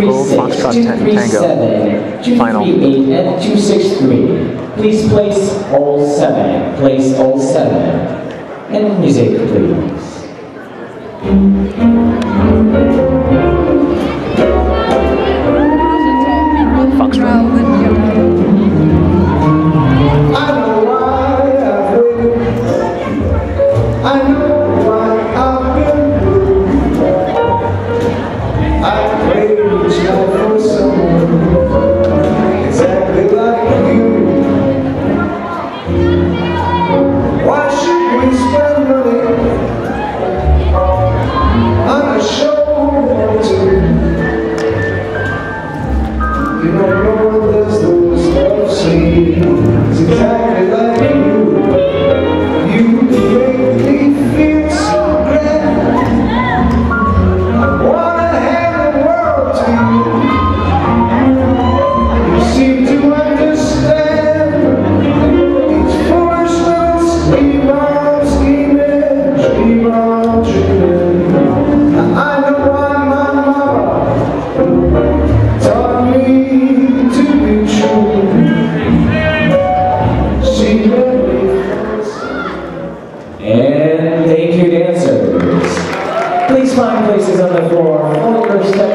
Go Foxtrot Tango. Final. and 263. Please place all seven. Place all seven. And music, please. I know why I've waited. I know Yo no, no, find places on the floor.